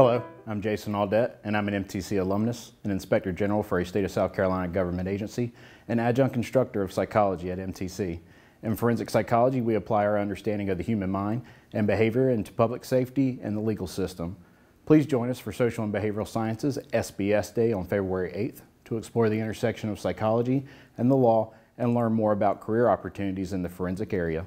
Hello, I'm Jayson Audette, and I'm an MTC alumnus, an Inspector General for a state of South Carolina government agency, an adjunct instructor of psychology at MTC. In forensic psychology, we apply our understanding of the human mind and behavior into public safety and the legal system. Please join us for Social and Behavioral Sciences SBS Day on February 8th to explore the intersection of psychology and the law and learn more about career opportunities in the forensic area.